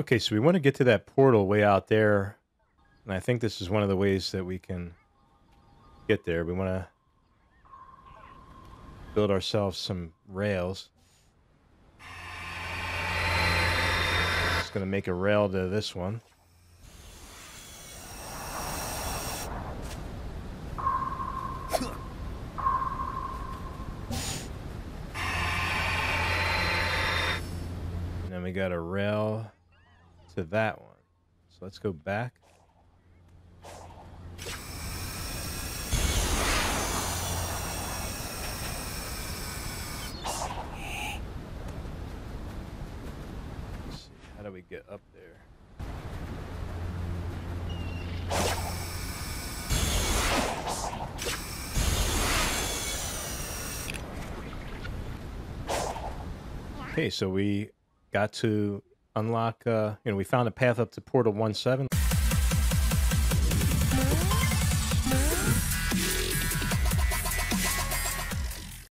Okay, so we want to get to that portal way out there. And I think this is one of the ways that we can get there. We want to build ourselves some rails. Just going to make a rail to this one. Then we got a rail to that one. So let's go back. How do we get up there? Okay, so we got to unlock, uh, you know, we found a path up to Portal 1-7.